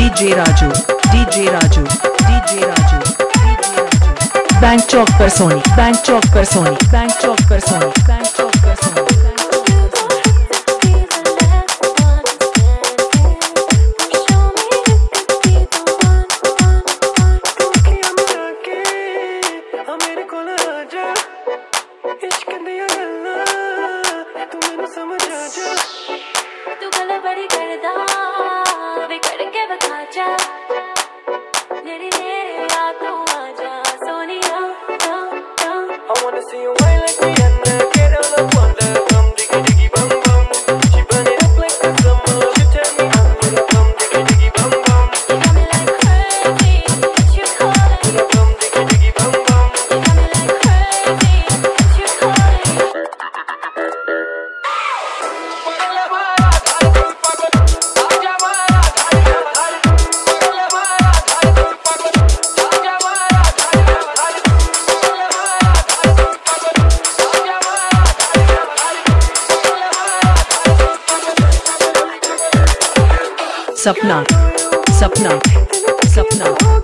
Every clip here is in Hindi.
DJ Raju DJ Raju DJ Raju bank Chowk पर सोनी बैंक चौक पर सोनी बैंक चौक पर सोनी बैंक चौक पर सोनी समझ आ जा तू गल बड़ी करदा। job. Sapna Sapna Sapna.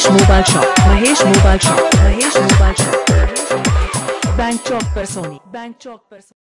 Mahesh mobile shop, Mahesh mobile shop, Mahesh mobile shop bank Chowk पर सोनी, बैंक चौक पर